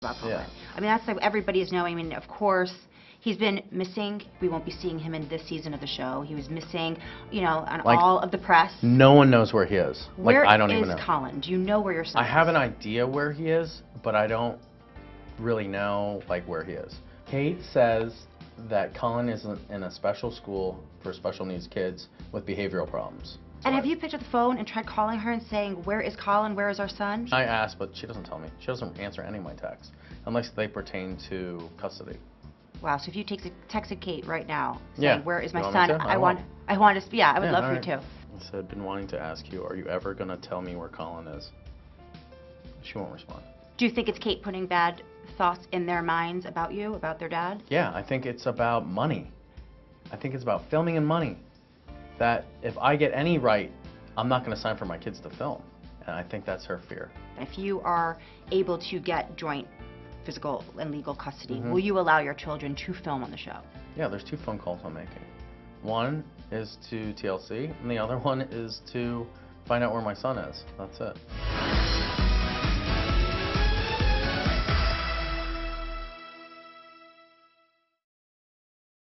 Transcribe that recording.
about. Yeah. I mean, that's like everybody is knowing. I mean, of course, he's been missing. We won't be seeing him in this season of the show. He was missing, you know, on Like, all of the press. No one knows where he is. Like I don't is even know. Collin? Do you know where your son I have an idea where he is, but I don't really know like where he is. Kate says that Collin is in a special school for special needs kids with behavioral problems. And have you picked up the phone and tried calling her and saying, "Where is Collin? Where is our son?" I asked, but she doesn't tell me. She doesn't answer any of my texts unless they pertain to custody. Wow. So if you text, texted Kate right now, saying, Yeah. "Where is my son?" to? I I want. I want to. Yeah, I would Yeah, love for right. you to. I said, been wanting to ask you, are you ever gonna tell me where Collin is? She won't respond. Do you think it's Kate putting bad thoughts in their minds about you, about their dad? Yeah, I think it's about money. I think it's about filming and money. That if I get any right, I'm not going to sign for my kids to film. And I think that's her fear. If you are able to get joint physical and legal custody, Mhm. will you allow your children to film on the show? Yeah, there's two phone calls I'm making. One is to TLC, and the other one is to find out where my son is. That's it.